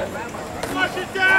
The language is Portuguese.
Washington!